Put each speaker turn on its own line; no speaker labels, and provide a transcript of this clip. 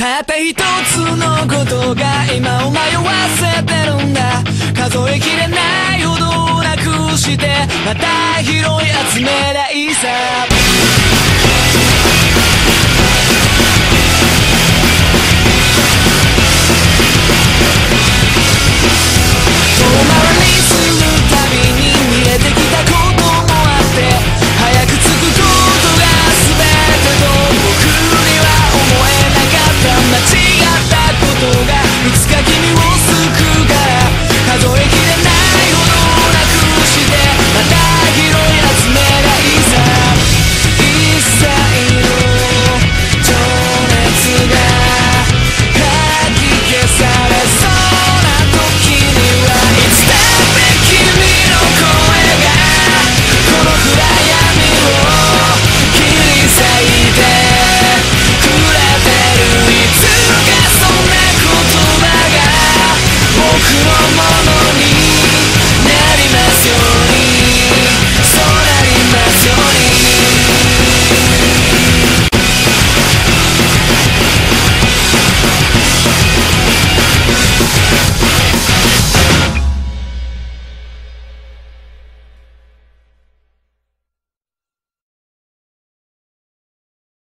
たった一つのことが今を迷わせてるんだ。数えきれないほどなくしてまた拾い集めないさ。